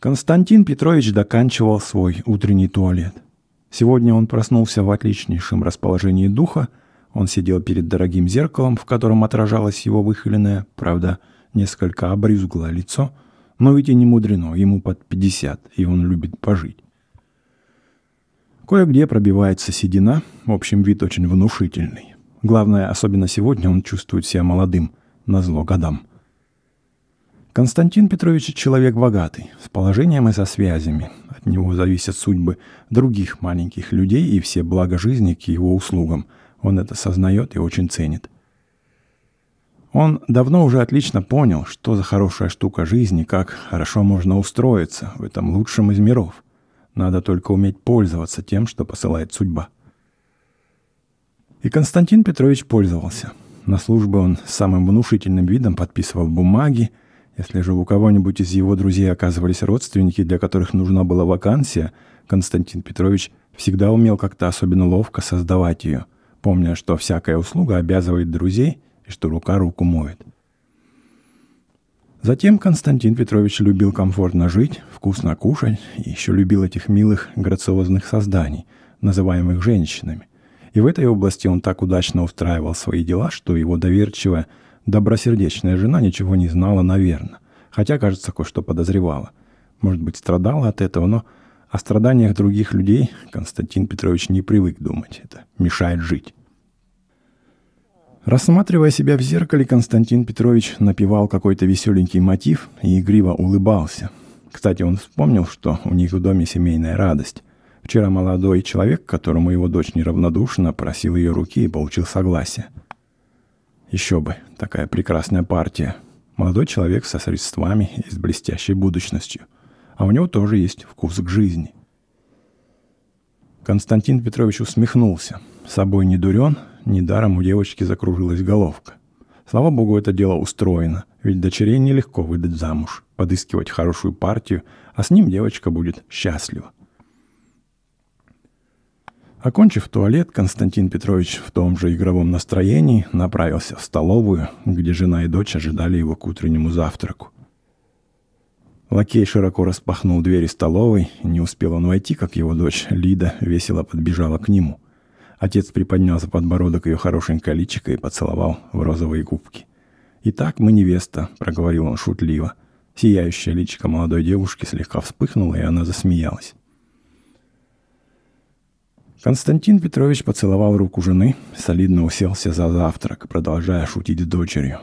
Константин Петрович доканчивал свой утренний туалет. Сегодня он проснулся в отличнейшем расположении духа. Он сидел перед дорогим зеркалом, в котором отражалось его выхоленное, правда, несколько обрюзглое лицо. Но ведь и не мудрено, ему под 50, и он любит пожить. Кое-где пробивается седина, в общем, вид очень внушительный. Главное, особенно сегодня он чувствует себя молодым, на зло годам. Константин Петрович человек богатый, с положением и со связями. От него зависят судьбы других маленьких людей и все блага жизни к его услугам. Он это сознает и очень ценит. Он давно уже отлично понял, что за хорошая штука жизни, как хорошо можно устроиться в этом лучшем из миров. Надо только уметь пользоваться тем, что посылает судьба. И Константин Петрович пользовался. На службе он самым внушительным видом подписывал бумаги, если же у кого-нибудь из его друзей оказывались родственники, для которых нужна была вакансия, Константин Петрович всегда умел как-то особенно ловко создавать ее, помня, что всякая услуга обязывает друзей и что рука руку моет. Затем Константин Петрович любил комфортно жить, вкусно кушать и еще любил этих милых грациозных созданий, называемых женщинами. И в этой области он так удачно устраивал свои дела, что его доверчивая – Добросердечная жена ничего не знала, наверное. Хотя, кажется, кое-что подозревала. Может быть, страдала от этого, но о страданиях других людей Константин Петрович не привык думать. Это мешает жить. Рассматривая себя в зеркале, Константин Петрович напевал какой-то веселенький мотив и игриво улыбался. Кстати, он вспомнил, что у них в доме семейная радость. Вчера молодой человек, которому его дочь неравнодушно, просил ее руки и получил согласие – еще бы, такая прекрасная партия. Молодой человек со средствами и с блестящей будущностью. А у него тоже есть вкус к жизни. Константин Петрович усмехнулся. С собой не дурен, недаром у девочки закружилась головка. Слава богу, это дело устроено, ведь дочерей нелегко выдать замуж, подыскивать хорошую партию, а с ним девочка будет счастлива. Окончив туалет, Константин Петрович в том же игровом настроении направился в столовую, где жена и дочь ожидали его к утреннему завтраку. Лакей широко распахнул двери столовой, не успел он войти, как его дочь Лида весело подбежала к нему. Отец приподнял за подбородок ее хорошенькое личико и поцеловал в розовые губки. «Итак, мы невеста», — проговорил он шутливо. Сияющее личико молодой девушки слегка вспыхнуло, и она засмеялась. Константин Петрович поцеловал руку жены, солидно уселся за завтрак, продолжая шутить с дочерью.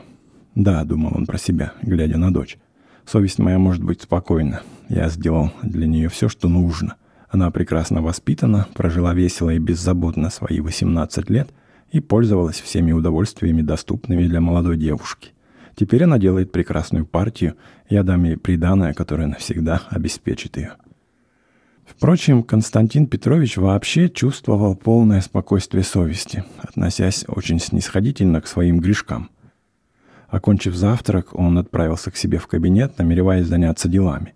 «Да», — думал он про себя, глядя на дочь. «Совесть моя может быть спокойна. Я сделал для нее все, что нужно. Она прекрасно воспитана, прожила весело и беззаботно свои 18 лет и пользовалась всеми удовольствиями, доступными для молодой девушки. Теперь она делает прекрасную партию, я дам ей приданное, которое навсегда обеспечит ее». Впрочем, Константин Петрович вообще чувствовал полное спокойствие совести, относясь очень снисходительно к своим грешкам. Окончив завтрак, он отправился к себе в кабинет, намереваясь заняться делами.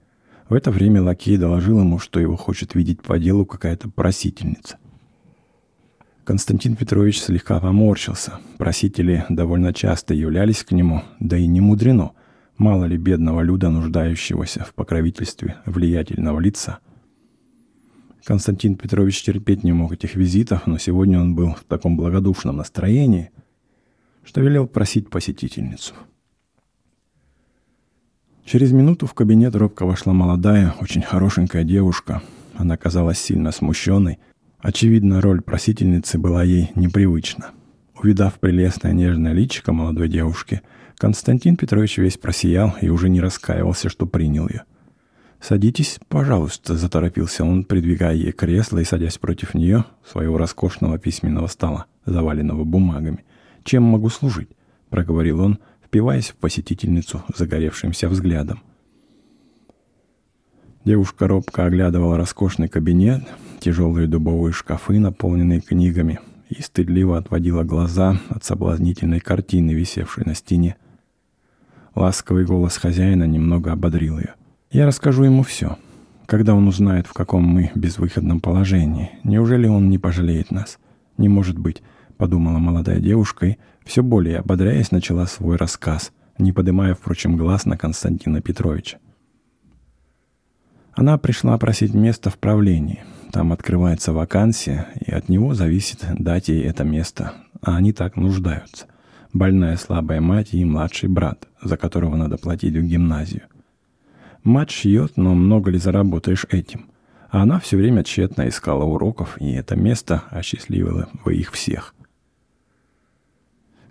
В это время лакей доложил ему, что его хочет видеть по делу какая-то просительница. Константин Петрович слегка поморщился. Просители довольно часто являлись к нему, да и не мудрено. Мало ли бедного люда, нуждающегося в покровительстве влиятельного лица – Константин Петрович терпеть не мог этих визитов, но сегодня он был в таком благодушном настроении, что велел просить посетительницу. Через минуту в кабинет робко вошла молодая, очень хорошенькая девушка. Она казалась сильно смущенной. Очевидно, роль просительницы была ей непривычна. Увидав прелестное нежное личико молодой девушки, Константин Петрович весь просиял и уже не раскаивался, что принял ее. «Садитесь, пожалуйста», — заторопился он, придвигая ей кресло и садясь против нее, своего роскошного письменного стола, заваленного бумагами. «Чем могу служить?» — проговорил он, впиваясь в посетительницу загоревшимся взглядом. Девушка робко оглядывала роскошный кабинет, тяжелые дубовые шкафы, наполненные книгами, и стыдливо отводила глаза от соблазнительной картины, висевшей на стене. Ласковый голос хозяина немного ободрил ее. Я расскажу ему все. Когда он узнает, в каком мы безвыходном положении, неужели он не пожалеет нас? Не может быть, подумала молодая девушка и, все более ободряясь, начала свой рассказ, не поднимая, впрочем, глаз на Константина Петровича. Она пришла просить место в правлении. Там открывается вакансия, и от него зависит дать ей это место. А они так нуждаются. Больная слабая мать и младший брат, за которого надо платить в гимназию. Мать шьет, но много ли заработаешь этим? А она все время тщетно искала уроков, и это место осчастливило бы их всех.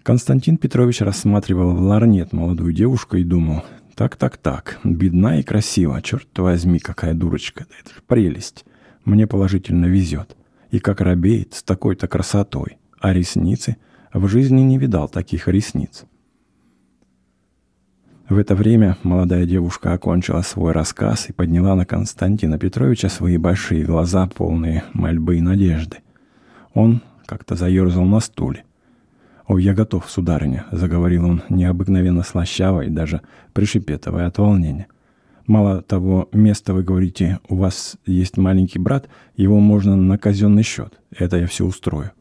Константин Петрович рассматривал в ларнет молодую девушку и думал, так-так-так, бедна и красива, черт возьми, какая дурочка, да это же прелесть. Мне положительно везет. И как робеет с такой-то красотой. А ресницы? В жизни не видал таких ресниц. В это время молодая девушка окончила свой рассказ и подняла на Константина Петровича свои большие глаза, полные мольбы и надежды. Он как-то заерзал на стуле. «О, я готов, сударыня», — заговорил он необыкновенно слащаво и даже пришепетывая от волнения. «Мало того, место, вы говорите, у вас есть маленький брат, его можно на казенный счет. Это я все устрою».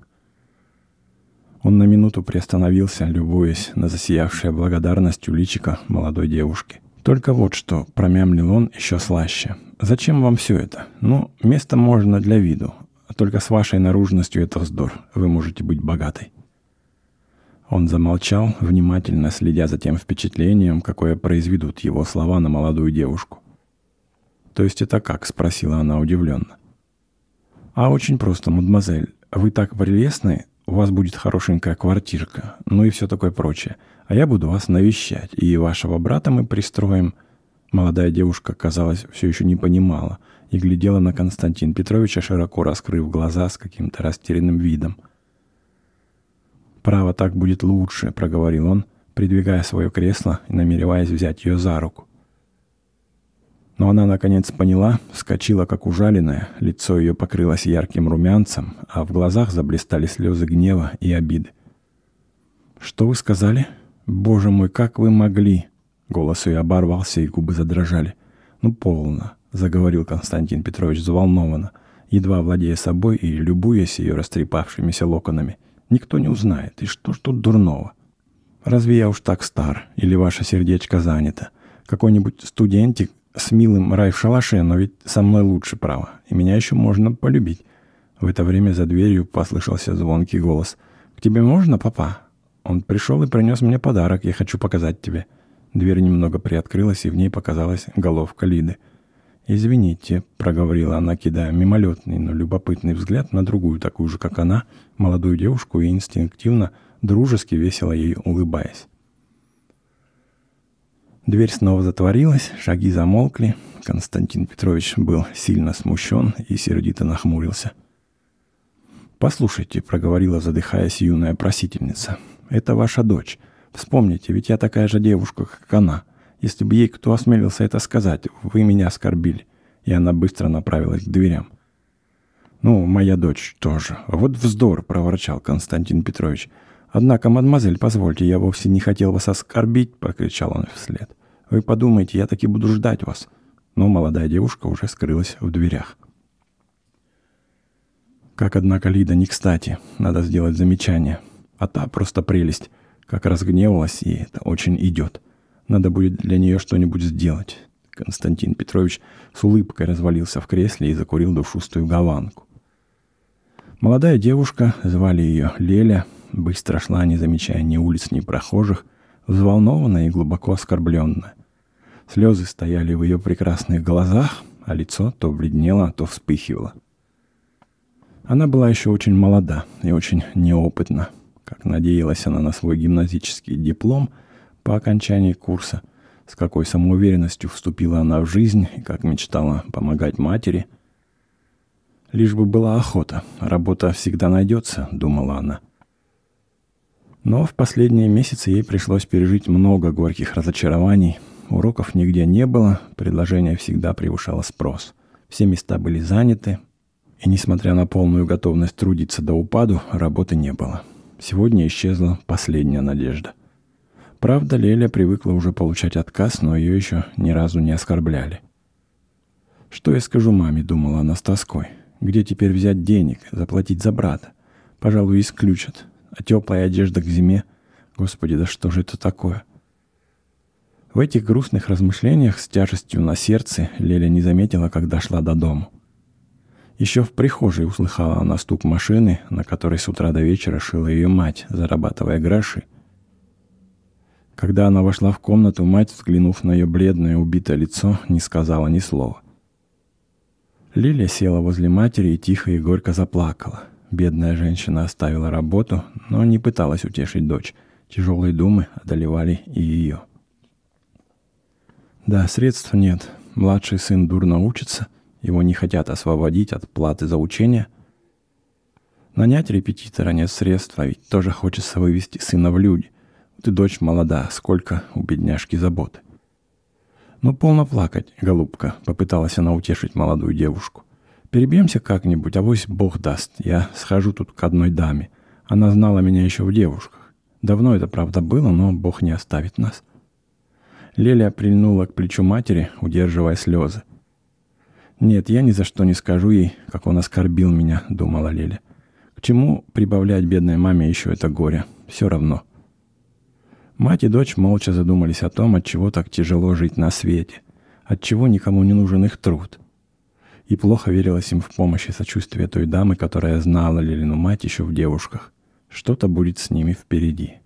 Он на минуту приостановился, любуясь на засиявшее благодарностью личико молодой девушки. «Только вот что», — промямлил он еще слаще. «Зачем вам все это? Ну, место можно для виду. Только с вашей наружностью это вздор. Вы можете быть богатой». Он замолчал, внимательно следя за тем впечатлением, какое произведут его слова на молодую девушку. «То есть это как?» — спросила она удивленно. «А очень просто, мадемуазель. Вы так прелестны, у вас будет хорошенькая квартирка, ну и все такое прочее. А я буду вас навещать, и вашего брата мы пристроим». Молодая девушка, казалось, все еще не понимала и глядела на Константина Петровича, широко раскрыв глаза с каким-то растерянным видом – «Право, так будет лучше», — проговорил он, придвигая свое кресло и намереваясь взять ее за руку. Но она, наконец, поняла, вскочила, как ужаленная, лицо ее покрылось ярким румянцем, а в глазах заблистали слезы гнева и обиды. «Что вы сказали? Боже мой, как вы могли!» Голос ее оборвался, и губы задрожали. «Ну, полно», — заговорил Константин Петрович взволнованно, едва владея собой и любуясь ее растрепавшимися локонами — Никто не узнает. И что ж тут дурного? Разве я уж так стар? Или ваше сердечко занято? Какой-нибудь студентик с милым рай в шалаше, но ведь со мной лучше, право. И меня еще можно полюбить. В это время за дверью послышался звонкий голос. «К тебе можно, папа?» Он пришел и принес мне подарок. Я хочу показать тебе. Дверь немного приоткрылась, и в ней показалась головка Лиды – «Извините», — проговорила она, кидая мимолетный, но любопытный взгляд на другую, такую же, как она, молодую девушку и инстинктивно, дружески весело ей улыбаясь. Дверь снова затворилась, шаги замолкли. Константин Петрович был сильно смущен и сердито нахмурился. «Послушайте», — проговорила, задыхаясь, юная просительница, — «это ваша дочь. Вспомните, ведь я такая же девушка, как она. Если бы ей кто осмелился это сказать, вы меня оскорбили. И она быстро направилась к дверям. «Ну, моя дочь тоже. Вот вздор!» – проворчал Константин Петрович. «Однако, мадемуазель, позвольте, я вовсе не хотел вас оскорбить!» – прокричал он вслед. «Вы подумайте, я таки буду ждать вас!» Но молодая девушка уже скрылась в дверях. Как, однако, Лида не кстати. Надо сделать замечание. А та просто прелесть. Как разгневалась, и это очень идет. Надо будет для нее что-нибудь сделать. Константин Петрович с улыбкой развалился в кресле и закурил душистую гаванку. Молодая девушка, звали ее Леля, быстро шла, не замечая ни улиц, ни прохожих, взволнованная и глубоко оскорбленная. Слезы стояли в ее прекрасных глазах, а лицо то бледнело, то вспыхивало. Она была еще очень молода и очень неопытна. Как надеялась она на свой гимназический диплом – по окончании курса, с какой самоуверенностью вступила она в жизнь и как мечтала помогать матери. Лишь бы была охота, работа всегда найдется, думала она. Но в последние месяцы ей пришлось пережить много горьких разочарований. Уроков нигде не было, предложение всегда превышало спрос. Все места были заняты, и несмотря на полную готовность трудиться до упаду, работы не было. Сегодня исчезла последняя надежда. Правда, Леля привыкла уже получать отказ, но ее еще ни разу не оскорбляли. «Что я скажу маме?» — думала она с тоской. «Где теперь взять денег, заплатить за брата? Пожалуй, исключат. А теплая одежда к зиме? Господи, да что же это такое?» В этих грустных размышлениях с тяжестью на сердце Леля не заметила, как дошла до дому. Еще в прихожей услыхала она стук машины, на которой с утра до вечера шила ее мать, зарабатывая гроши. Когда она вошла в комнату, мать, взглянув на ее бледное убитое лицо, не сказала ни слова. Лилия села возле матери и тихо и горько заплакала. Бедная женщина оставила работу, но не пыталась утешить дочь. Тяжелые думы одолевали и ее. Да, средств нет. Младший сын дурно учится, его не хотят освободить от платы за учение. Нанять репетитора нет средств, а ведь тоже хочется вывести сына в люди. Ты дочь молода, сколько у бедняжки забот. Ну, полно плакать, голубка, попыталась она утешить молодую девушку. Перебьемся как-нибудь, а вось Бог даст. Я схожу тут к одной даме. Она знала меня еще в девушках. Давно это, правда, было, но Бог не оставит нас. Леля прильнула к плечу матери, удерживая слезы. «Нет, я ни за что не скажу ей, как он оскорбил меня», — думала Леля. «К чему прибавлять бедной маме еще это горе? Все равно». Мать и дочь молча задумались о том, от чего так тяжело жить на свете, от чего никому не нужен их труд. И плохо верилось им в помощь и сочувствие той дамы, которая знала Лилину мать еще в девушках. Что-то будет с ними впереди.